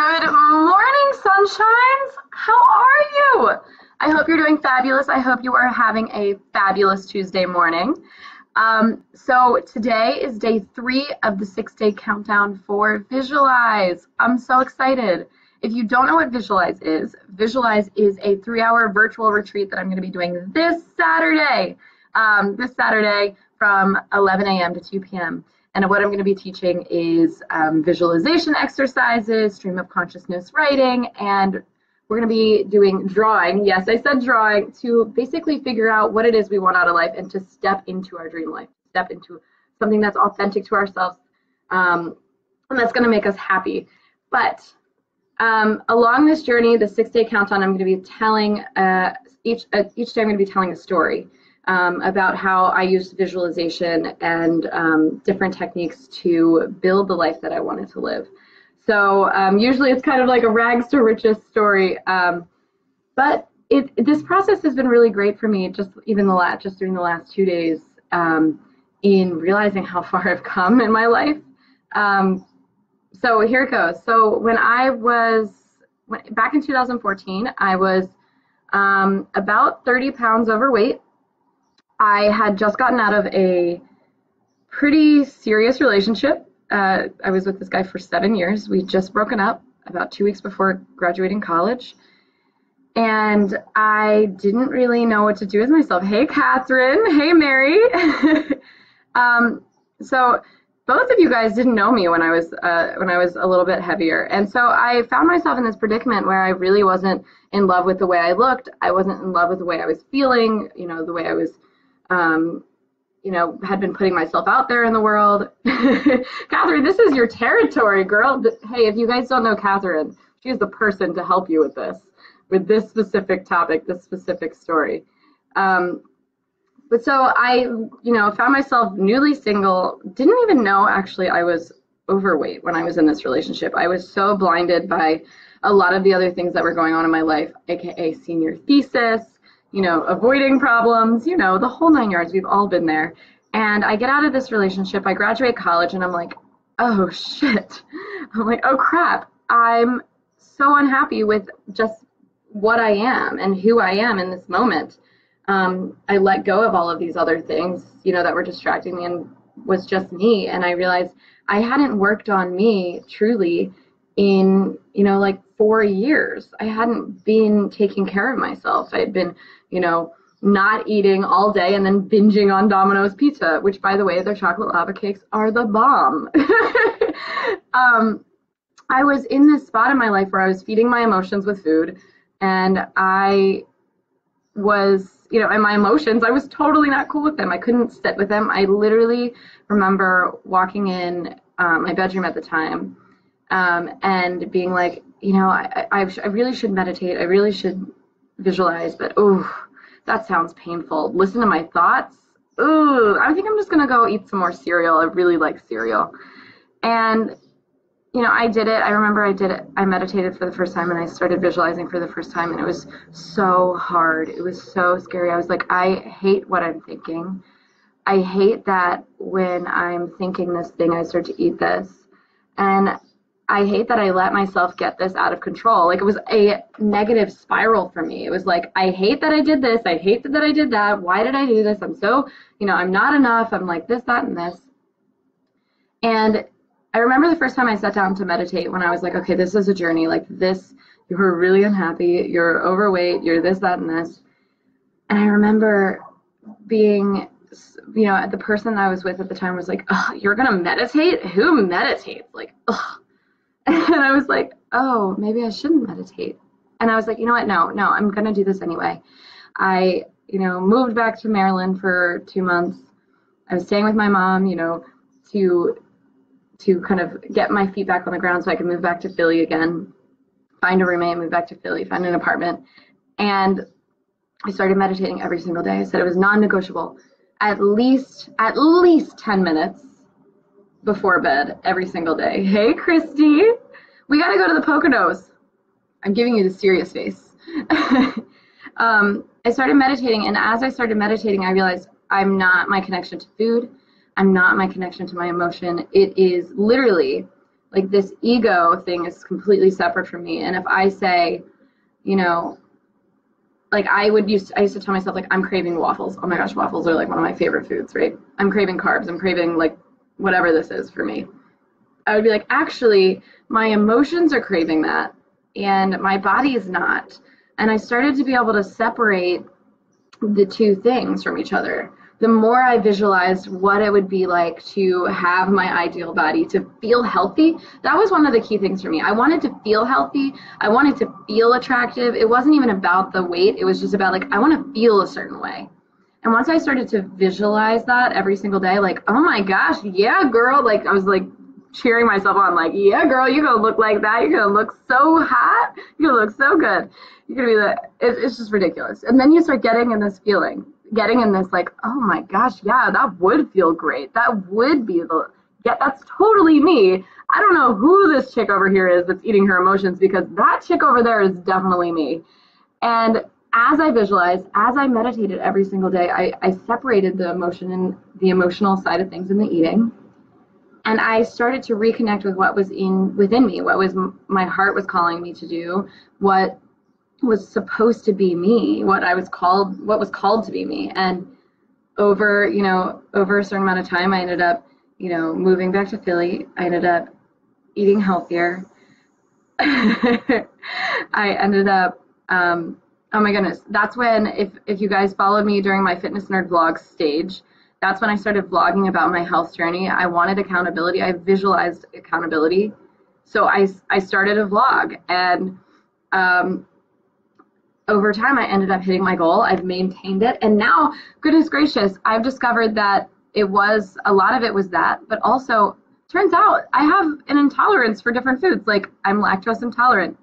Good morning, sunshines. How are you? I hope you're doing fabulous. I hope you are having a fabulous Tuesday morning. Um, so today is day three of the six day countdown for Visualize. I'm so excited. If you don't know what Visualize is, Visualize is a three hour virtual retreat that I'm going to be doing this Saturday. Um, this Saturday from 11 a.m. to 2 p.m. And what I'm going to be teaching is um, visualization exercises, stream of consciousness writing, and we're going to be doing drawing. Yes, I said drawing to basically figure out what it is we want out of life and to step into our dream life, step into something that's authentic to ourselves um, and that's going to make us happy. But um, along this journey, the six day countdown, I'm going to be telling uh, each, uh, each day I'm going to be telling a story um, about how I used visualization and um, different techniques to build the life that I wanted to live. So um, usually it's kind of like a rags to riches story, um, but it, this process has been really great for me. Just even the last, just during the last two days, um, in realizing how far I've come in my life. Um, so here it goes. So when I was back in 2014, I was about 30 pounds overweight. I had just gotten out of a pretty serious relationship. Uh, I was with this guy for seven years. We just broken up about two weeks before graduating college. And I didn't really know what to do with myself. Hey, Catherine. Hey, Mary. um, so both of you guys didn't know me when I was uh, when I was a little bit heavier, and so I found myself in this predicament where I really wasn't in love with the way I looked. I wasn't in love with the way I was feeling. You know, the way I was um, you know, had been putting myself out there in the world. Catherine, this is your territory, girl. Hey, if you guys don't know Catherine, she's the person to help you with this, with this specific topic, this specific story. Um, but so I, you know, found myself newly single, didn't even know actually I was overweight when I was in this relationship. I was so blinded by a lot of the other things that were going on in my life, aka senior thesis, you know, avoiding problems, you know, the whole nine yards. We've all been there. And I get out of this relationship, I graduate college, and I'm like, oh shit. I'm like, oh crap. I'm so unhappy with just what I am and who I am in this moment. Um, I let go of all of these other things, you know, that were distracting me and was just me. And I realized I hadn't worked on me truly in, you know, like four years. I hadn't been taking care of myself. I had been you know, not eating all day and then binging on Domino's pizza, which by the way, their chocolate lava cakes are the bomb. um, I was in this spot in my life where I was feeding my emotions with food and I was, you know, and my emotions, I was totally not cool with them. I couldn't sit with them. I literally remember walking in um, my bedroom at the time um, and being like, you know, I, I, I really should meditate. I really should visualize, but oh, that sounds painful. Listen to my thoughts. Ooh, I think I'm just gonna go eat some more cereal. I really like cereal. And you know, I did it. I remember I did it. I meditated for the first time and I started visualizing for the first time and it was so hard. It was so scary. I was like, I hate what I'm thinking. I hate that when I'm thinking this thing, I start to eat this. And I hate that I let myself get this out of control. Like it was a negative spiral for me. It was like, I hate that I did this. I hate that I did that. Why did I do this? I'm so, you know, I'm not enough. I'm like this, that, and this. And I remember the first time I sat down to meditate when I was like, okay, this is a journey. Like this, you were really unhappy. You're overweight. You're this, that, and this. And I remember being you know, the person I was with at the time was like, oh, you're going to meditate? Who meditates? Like, ugh and I was like, oh, maybe I shouldn't meditate. And I was like, you know what? No, no, I'm going to do this anyway. I, you know, moved back to Maryland for two months. I was staying with my mom, you know, to to kind of get my feet back on the ground so I could move back to Philly again, find a roommate, move back to Philly, find an apartment. And I started meditating every single day. I said it was non-negotiable. At least at least 10 minutes before bed every single day. Hey, Christy, we got to go to the Poconos. I'm giving you the serious face. um, I started meditating, and as I started meditating, I realized I'm not my connection to food. I'm not my connection to my emotion. It is literally like this ego thing is completely separate from me. And if I say, you know, like I would use I used to tell myself like I'm craving waffles. Oh my gosh, waffles are like one of my favorite foods, right? I'm craving carbs. I'm craving like whatever this is for me. I would be like, actually, my emotions are craving that and my body is not. And I started to be able to separate the two things from each other the more I visualized what it would be like to have my ideal body, to feel healthy, that was one of the key things for me. I wanted to feel healthy. I wanted to feel attractive. It wasn't even about the weight, it was just about like, I want to feel a certain way. And once I started to visualize that every single day, like, oh my gosh, yeah, girl, like, I was like, cheering myself on, like, yeah, girl, you're gonna look like that. You're gonna look so hot. You're gonna look so good. You're gonna be the, it, it's just ridiculous. And then you start getting in this feeling getting in this like, oh my gosh, yeah, that would feel great. That would be the yeah, that's totally me. I don't know who this chick over here is that's eating her emotions because that chick over there is definitely me. And as I visualized, as I meditated every single day, I, I separated the emotion and the emotional side of things in the eating. And I started to reconnect with what was in within me, what was my heart was calling me to do, what was supposed to be me, what I was called, what was called to be me. And over, you know, over a certain amount of time, I ended up, you know, moving back to Philly. I ended up eating healthier. I ended up, um, oh my goodness, that's when, if, if you guys followed me during my fitness nerd vlog stage, that's when I started vlogging about my health journey. I wanted accountability. I visualized accountability. So I, I started a vlog and um, over time, I ended up hitting my goal. I've maintained it. And now, goodness gracious, I've discovered that it was a lot of it was that, but also turns out I have an intolerance for different foods. Like I'm lactose intolerant.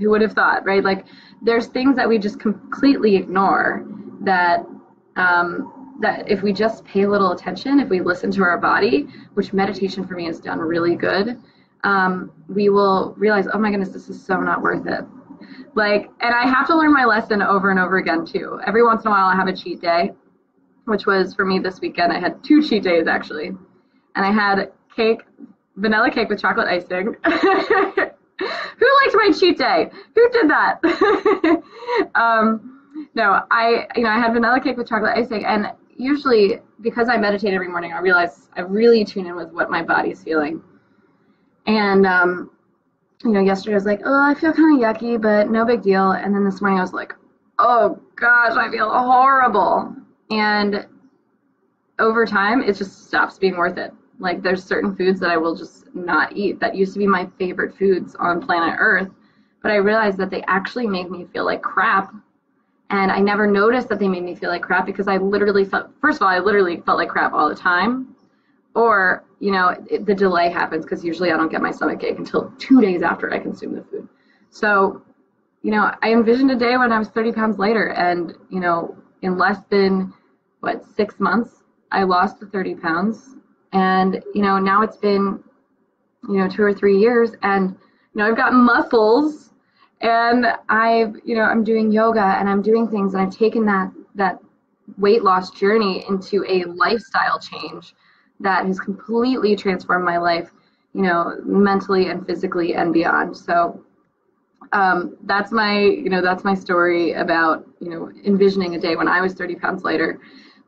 Who would have thought, right? Like there's things that we just completely ignore that um, that if we just pay a little attention, if we listen to our body, which meditation for me has done really good, um, we will realize, oh my goodness, this is so not worth it. Like, and I have to learn my lesson over and over again too. Every once in a while, I have a cheat day, which was for me this weekend. I had two cheat days actually, and I had cake, vanilla cake with chocolate icing. Who liked my cheat day? Who did that? um, no, I, you know, I had vanilla cake with chocolate icing, and usually because I meditate every morning, I realize I really tune in with what my body's feeling. And um, you know, yesterday I was like, oh, I feel kind of yucky, but no big deal. And then this morning I was like, oh gosh, I feel horrible. And over time, it just stops being worth it. Like there's certain foods that I will just not eat that used to be my favorite foods on planet Earth, but I realized that they actually make me feel like crap. And I never noticed that they made me feel like crap because I literally felt, first of all, I literally felt like crap all the time. Or you know, it, the delay happens because usually I don't get my stomach ache until two days after I consume the food. So, you know, I envisioned a day when I was 30 pounds lighter, and you know, in less than what six months, I lost the 30 pounds, and you know, now it's been, you know, two or three years, and you know, I've got muscles, and I've, you know, I'm doing yoga and I'm doing things, and I've taken that that weight loss journey into a lifestyle change that has completely transformed my life, you know, mentally and physically and beyond. So um, that's my, you know, that's my story about, you know, envisioning a day when I was 30 pounds lighter,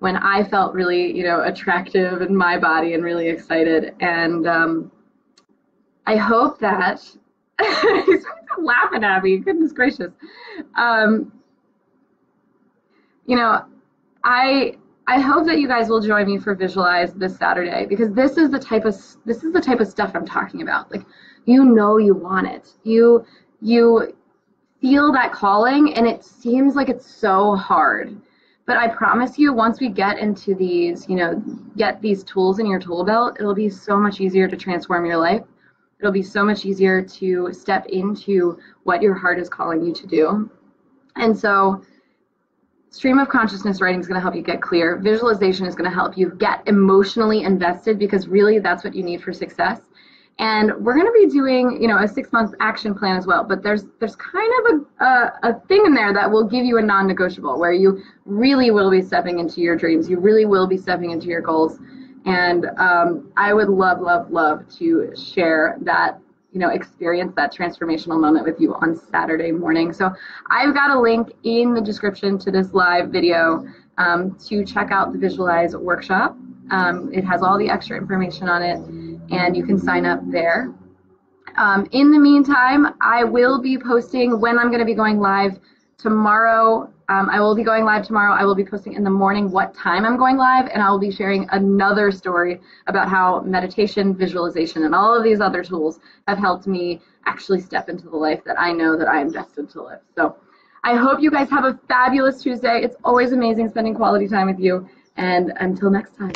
when I felt really, you know, attractive in my body and really excited. And um, I hope that he's laughing at me. Goodness gracious. Um, you know, I I hope that you guys will join me for Visualize this Saturday because this is the type of this is the type of stuff I'm talking about. Like you know you want it. You you feel that calling and it seems like it's so hard. But I promise you once we get into these, you know, get these tools in your tool belt, it'll be so much easier to transform your life. It'll be so much easier to step into what your heart is calling you to do. And so Stream of consciousness writing is going to help you get clear. Visualization is going to help you get emotionally invested because really that's what you need for success. And we're going to be doing, you know, a six-month action plan as well. But there's there's kind of a, a, a thing in there that will give you a non-negotiable where you really will be stepping into your dreams. You really will be stepping into your goals. And um, I would love, love, love to share that you know, experience that transformational moment with you on Saturday morning. So I've got a link in the description to this live video um, to check out the Visualize workshop. Um, it has all the extra information on it, and you can sign up there. Um, in the meantime, I will be posting when I'm going to be going live tomorrow. Um, I will be going live tomorrow. I will be posting in the morning what time I'm going live, and I will be sharing another story about how meditation, visualization, and all of these other tools have helped me actually step into the life that I know that I am destined to live. So I hope you guys have a fabulous Tuesday. It's always amazing spending quality time with you. And until next time.